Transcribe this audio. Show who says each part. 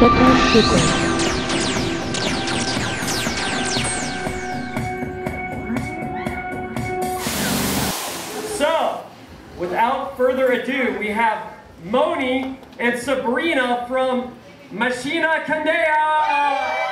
Speaker 1: Shutdown sequence.
Speaker 2: So, without further ado, we have Moni and Sabrina from Machina Candea.